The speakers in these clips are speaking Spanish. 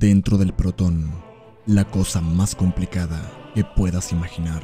Dentro del protón, la cosa más complicada que puedas imaginar.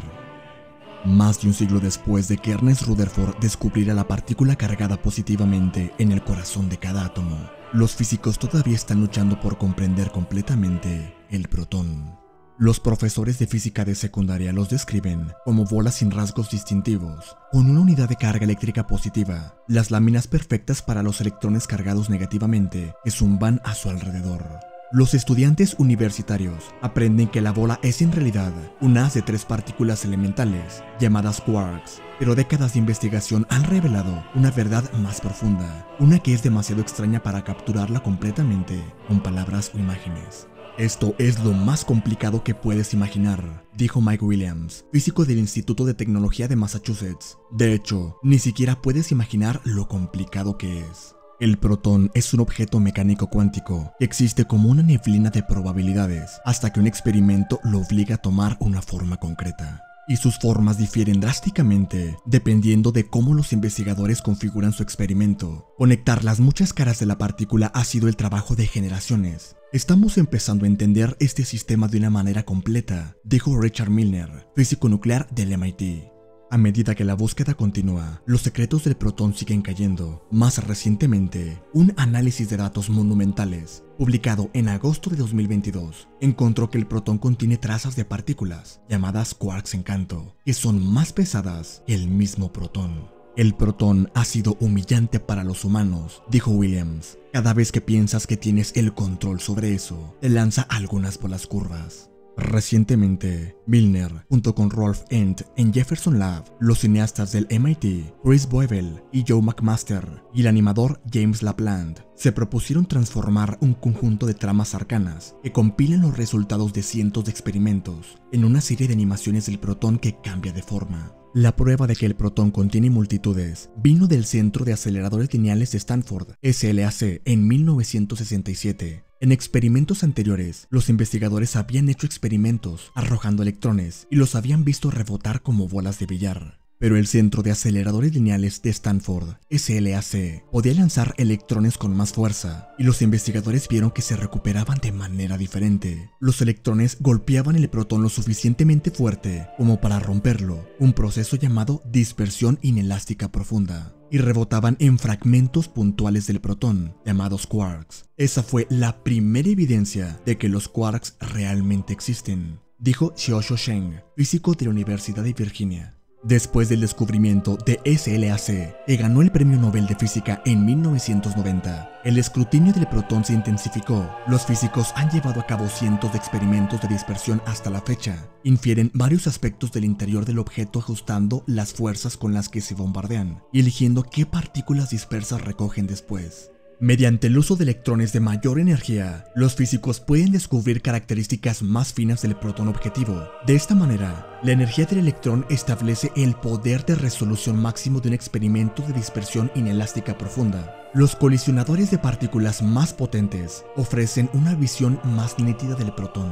Más de un siglo después de que Ernest Rutherford descubriera la partícula cargada positivamente en el corazón de cada átomo, los físicos todavía están luchando por comprender completamente el protón. Los profesores de física de secundaria los describen como bolas sin rasgos distintivos, con una unidad de carga eléctrica positiva. Las láminas perfectas para los electrones cargados negativamente que zumban a su alrededor. Los estudiantes universitarios aprenden que la bola es en realidad una de tres partículas elementales llamadas quarks, pero décadas de investigación han revelado una verdad más profunda, una que es demasiado extraña para capturarla completamente con palabras o imágenes. Esto es lo más complicado que puedes imaginar, dijo Mike Williams, físico del Instituto de Tecnología de Massachusetts. De hecho, ni siquiera puedes imaginar lo complicado que es. El protón es un objeto mecánico cuántico que existe como una neblina de probabilidades hasta que un experimento lo obliga a tomar una forma concreta y sus formas difieren drásticamente dependiendo de cómo los investigadores configuran su experimento. Conectar las muchas caras de la partícula ha sido el trabajo de generaciones. Estamos empezando a entender este sistema de una manera completa, dijo Richard Milner, físico nuclear del MIT. A medida que la búsqueda continúa, los secretos del protón siguen cayendo. Más recientemente, un análisis de datos monumentales, publicado en agosto de 2022, encontró que el protón contiene trazas de partículas, llamadas quarks en canto, que son más pesadas que el mismo protón. El protón ha sido humillante para los humanos, dijo Williams. Cada vez que piensas que tienes el control sobre eso, te lanza algunas bolas curvas. Recientemente, Milner, junto con Rolf End en Jefferson Lab, los cineastas del MIT, Chris Boevel y Joe McMaster, y el animador James LaPlante, se propusieron transformar un conjunto de tramas arcanas que compilen los resultados de cientos de experimentos en una serie de animaciones del protón que cambia de forma. La prueba de que el protón contiene multitudes vino del Centro de Aceleradores Lineales de Stanford, SLAC, en 1967, en experimentos anteriores, los investigadores habían hecho experimentos arrojando electrones y los habían visto rebotar como bolas de billar. Pero el Centro de Aceleradores Lineales de Stanford, SLAC, podía lanzar electrones con más fuerza, y los investigadores vieron que se recuperaban de manera diferente. Los electrones golpeaban el protón lo suficientemente fuerte como para romperlo, un proceso llamado dispersión inelástica profunda y rebotaban en fragmentos puntuales del protón, llamados quarks. Esa fue la primera evidencia de que los quarks realmente existen, dijo Xiaoshu Sheng, físico de la Universidad de Virginia. Después del descubrimiento de SLAC, que ganó el Premio Nobel de Física en 1990, el escrutinio del protón se intensificó. Los físicos han llevado a cabo cientos de experimentos de dispersión hasta la fecha. Infieren varios aspectos del interior del objeto ajustando las fuerzas con las que se bombardean y eligiendo qué partículas dispersas recogen después. Mediante el uso de electrones de mayor energía, los físicos pueden descubrir características más finas del protón objetivo. De esta manera, la energía del electrón establece el poder de resolución máximo de un experimento de dispersión inelástica profunda. Los colisionadores de partículas más potentes ofrecen una visión más nítida del protón.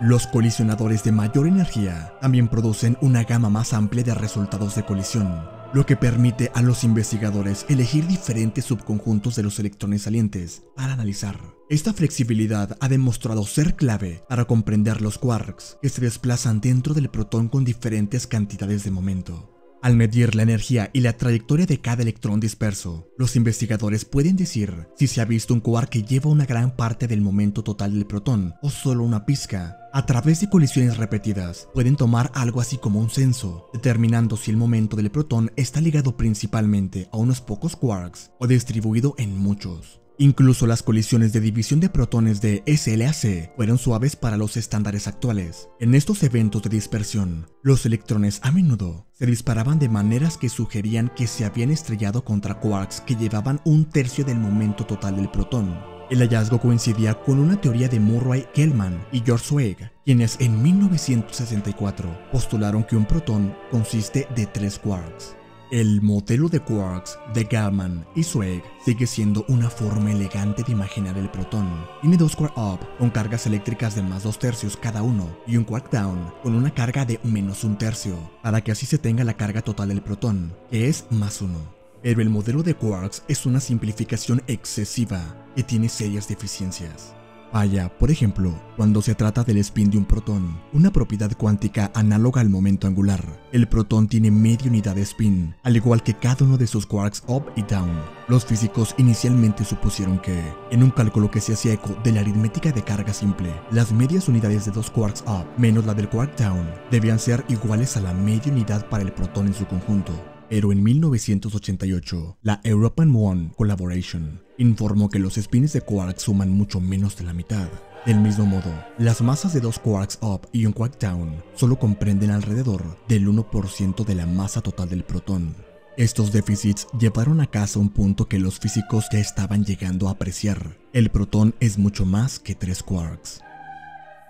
Los colisionadores de mayor energía también producen una gama más amplia de resultados de colisión, lo que permite a los investigadores elegir diferentes subconjuntos de los electrones salientes para analizar. Esta flexibilidad ha demostrado ser clave para comprender los quarks que se desplazan dentro del protón con diferentes cantidades de momento. Al medir la energía y la trayectoria de cada electrón disperso, los investigadores pueden decir si se ha visto un quark que lleva una gran parte del momento total del protón o solo una pizca. A través de colisiones repetidas, pueden tomar algo así como un censo, determinando si el momento del protón está ligado principalmente a unos pocos quarks o distribuido en muchos. Incluso las colisiones de división de protones de SLAC fueron suaves para los estándares actuales. En estos eventos de dispersión, los electrones a menudo se disparaban de maneras que sugerían que se habían estrellado contra quarks que llevaban un tercio del momento total del protón. El hallazgo coincidía con una teoría de Murray Gell-Mann y George Zweig, quienes en 1964 postularon que un protón consiste de tres quarks. El modelo de quarks de Gell-Mann y Zweig sigue siendo una forma elegante de imaginar el protón. Tiene dos quark up con cargas eléctricas de más dos tercios cada uno y un quark down con una carga de menos un tercio, para que así se tenga la carga total del protón, que es más uno. Pero el modelo de quarks es una simplificación excesiva que tiene serias deficiencias. Falla, por ejemplo, cuando se trata del spin de un protón, una propiedad cuántica análoga al momento angular. El protón tiene media unidad de spin, al igual que cada uno de sus quarks up y down. Los físicos inicialmente supusieron que, en un cálculo que se hacía eco de la aritmética de carga simple, las medias unidades de dos quarks up menos la del quark down debían ser iguales a la media unidad para el protón en su conjunto. Pero en 1988, la European One Collaboration informó que los spins de quarks suman mucho menos de la mitad. Del mismo modo, las masas de dos quarks up y un quark down solo comprenden alrededor del 1% de la masa total del protón. Estos déficits llevaron a casa un punto que los físicos ya estaban llegando a apreciar. El protón es mucho más que tres quarks.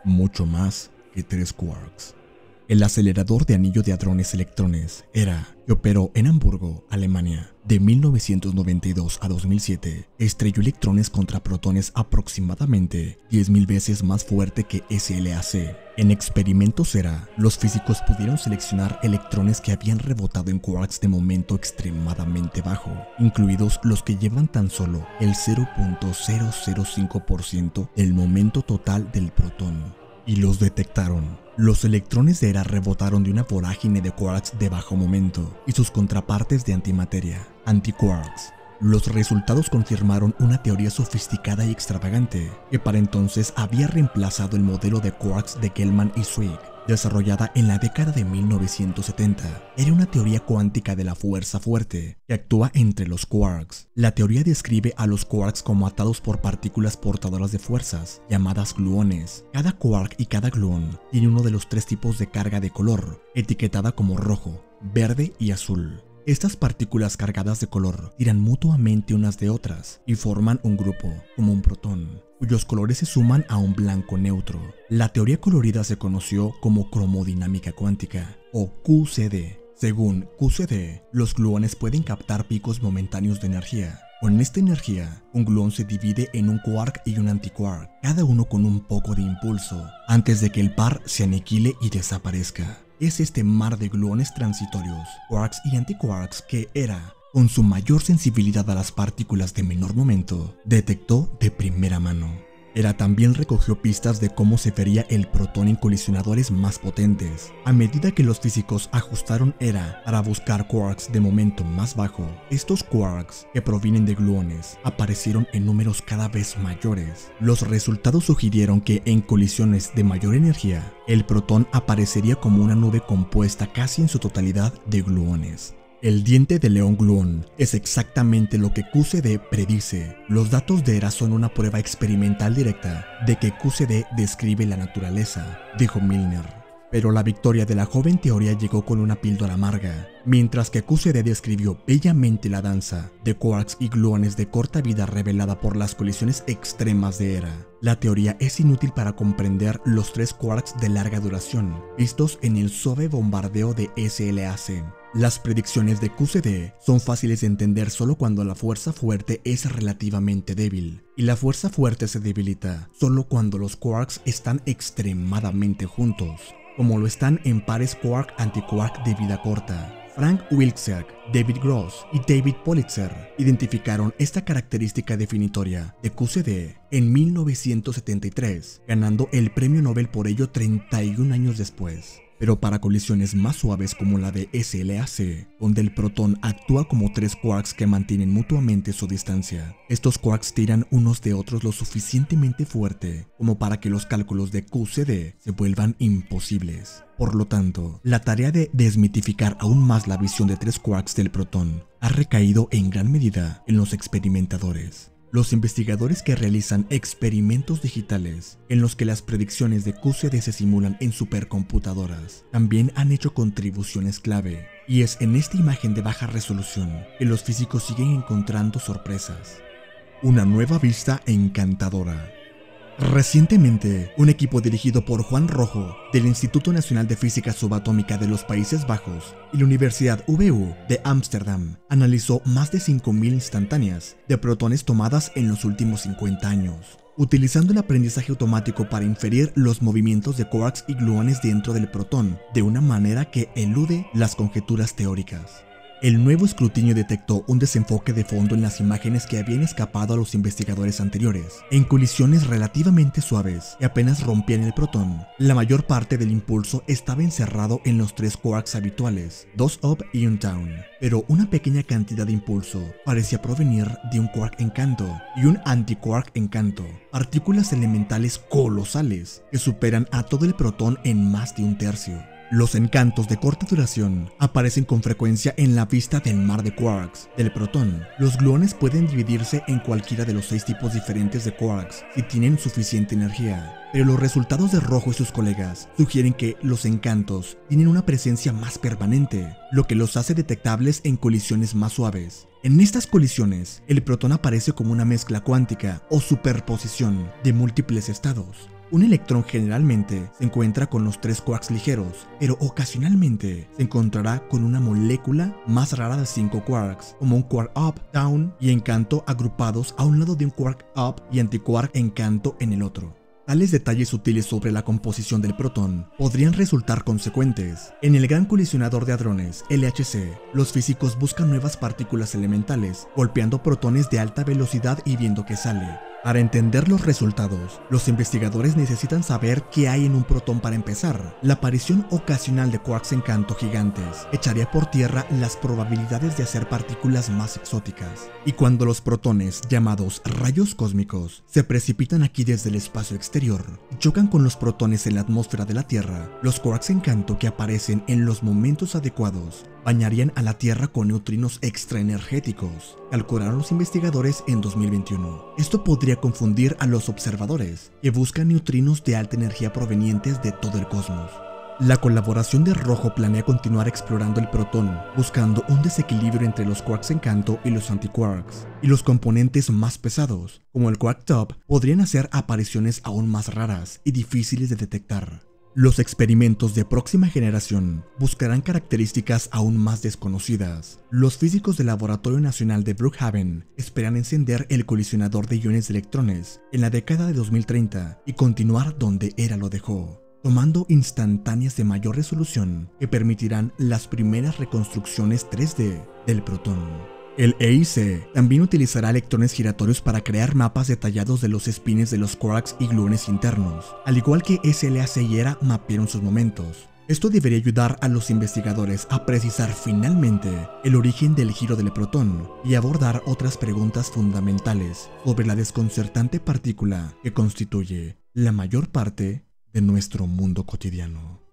Mucho más que tres quarks. El acelerador de anillo de hadrones electrones era, que operó en Hamburgo, Alemania, de 1992 a 2007, estrelló electrones contra protones aproximadamente 10.000 veces más fuerte que SLAC. En experimentos ERA, los físicos pudieron seleccionar electrones que habían rebotado en quarks de momento extremadamente bajo, incluidos los que llevan tan solo el 0.005% del momento total del protón. Y los detectaron. Los electrones de ERA rebotaron de una vorágine de quarks de bajo momento y sus contrapartes de antimateria, antiquarks. Los resultados confirmaron una teoría sofisticada y extravagante que para entonces había reemplazado el modelo de quarks de Gell-Mann y Zwick, desarrollada en la década de 1970. Era una teoría cuántica de la fuerza fuerte que actúa entre los quarks. La teoría describe a los quarks como atados por partículas portadoras de fuerzas, llamadas gluones. Cada quark y cada gluón tiene uno de los tres tipos de carga de color, etiquetada como rojo, verde y azul. Estas partículas cargadas de color tiran mutuamente unas de otras y forman un grupo, como un protón, cuyos colores se suman a un blanco neutro. La teoría colorida se conoció como cromodinámica cuántica, o QCD. Según QCD, los gluones pueden captar picos momentáneos de energía. Con esta energía, un gluón se divide en un quark y un antiquark, cada uno con un poco de impulso, antes de que el par se aniquile y desaparezca es este mar de gluones transitorios, quarks y antiquarks que era, con su mayor sensibilidad a las partículas de menor momento, detectó de primera mano. Era también recogió pistas de cómo se fería el protón en colisionadores más potentes. A medida que los físicos ajustaron ERA para buscar quarks de momento más bajo, estos quarks, que provienen de gluones, aparecieron en números cada vez mayores. Los resultados sugirieron que en colisiones de mayor energía, el protón aparecería como una nube compuesta casi en su totalidad de gluones. El diente de león gluón es exactamente lo que QCD predice. Los datos de ERA son una prueba experimental directa de que QCD describe la naturaleza, dijo Milner. Pero la victoria de la joven teoría llegó con una píldora amarga. Mientras que QCD describió bellamente la danza de quarks y gluones de corta vida revelada por las colisiones extremas de ERA, la teoría es inútil para comprender los tres quarks de larga duración vistos en el suave bombardeo de SLAC. Las predicciones de QCD son fáciles de entender solo cuando la fuerza fuerte es relativamente débil, y la fuerza fuerte se debilita solo cuando los quarks están extremadamente juntos, como lo están en pares quark-antiquark de vida corta. Frank Wilczek, David Gross y David Politzer identificaron esta característica definitoria de QCD en 1973, ganando el premio Nobel por ello 31 años después pero para colisiones más suaves como la de SLAC, donde el protón actúa como tres quarks que mantienen mutuamente su distancia. Estos quarks tiran unos de otros lo suficientemente fuerte como para que los cálculos de QCD se vuelvan imposibles. Por lo tanto, la tarea de desmitificar aún más la visión de tres quarks del protón ha recaído en gran medida en los experimentadores. Los investigadores que realizan experimentos digitales en los que las predicciones de QCD se simulan en supercomputadoras también han hecho contribuciones clave, y es en esta imagen de baja resolución que los físicos siguen encontrando sorpresas. Una nueva vista encantadora Recientemente, un equipo dirigido por Juan Rojo del Instituto Nacional de Física Subatómica de los Países Bajos y la Universidad VU de Ámsterdam analizó más de 5.000 instantáneas de protones tomadas en los últimos 50 años, utilizando el aprendizaje automático para inferir los movimientos de quarks y gluones dentro del protón de una manera que elude las conjeturas teóricas. El nuevo escrutinio detectó un desenfoque de fondo en las imágenes que habían escapado a los investigadores anteriores, en colisiones relativamente suaves que apenas rompían el protón. La mayor parte del impulso estaba encerrado en los tres quarks habituales, dos up y un down, pero una pequeña cantidad de impulso parecía provenir de un quark encanto y un antiquark encanto, partículas elementales colosales que superan a todo el protón en más de un tercio. Los encantos de corta duración aparecen con frecuencia en la vista del mar de quarks del protón. Los gluones pueden dividirse en cualquiera de los seis tipos diferentes de quarks si tienen suficiente energía. Pero los resultados de Rojo y sus colegas sugieren que los encantos tienen una presencia más permanente, lo que los hace detectables en colisiones más suaves. En estas colisiones, el protón aparece como una mezcla cuántica o superposición de múltiples estados, un electrón generalmente se encuentra con los tres quarks ligeros, pero ocasionalmente se encontrará con una molécula más rara de cinco quarks, como un quark up, down y encanto agrupados a un lado de un quark up y antiquark encanto en el otro. Tales detalles sutiles sobre la composición del protón podrían resultar consecuentes. En el Gran Colisionador de Hadrones, LHC, los físicos buscan nuevas partículas elementales, golpeando protones de alta velocidad y viendo qué sale. Para entender los resultados, los investigadores necesitan saber qué hay en un protón para empezar. La aparición ocasional de quarks encanto gigantes echaría por tierra las probabilidades de hacer partículas más exóticas. Y cuando los protones, llamados rayos cósmicos, se precipitan aquí desde el espacio exterior chocan con los protones en la atmósfera de la Tierra, los quarks encanto que aparecen en los momentos adecuados bañarían a la Tierra con neutrinos extraenergéticos, calcularon los investigadores en 2021. Esto podría confundir a los observadores, que buscan neutrinos de alta energía provenientes de todo el cosmos. La colaboración de Rojo planea continuar explorando el protón, buscando un desequilibrio entre los quarks encanto y los antiquarks, y los componentes más pesados, como el quark top, podrían hacer apariciones aún más raras y difíciles de detectar. Los experimentos de próxima generación buscarán características aún más desconocidas. Los físicos del Laboratorio Nacional de Brookhaven esperan encender el colisionador de iones de electrones en la década de 2030 y continuar donde era lo dejó, tomando instantáneas de mayor resolución que permitirán las primeras reconstrucciones 3D del protón. El EIC también utilizará electrones giratorios para crear mapas detallados de los espines de los quarks y gluones internos, al igual que SLAC y ERA mapearon sus momentos. Esto debería ayudar a los investigadores a precisar finalmente el origen del giro del protón y abordar otras preguntas fundamentales sobre la desconcertante partícula que constituye la mayor parte de nuestro mundo cotidiano.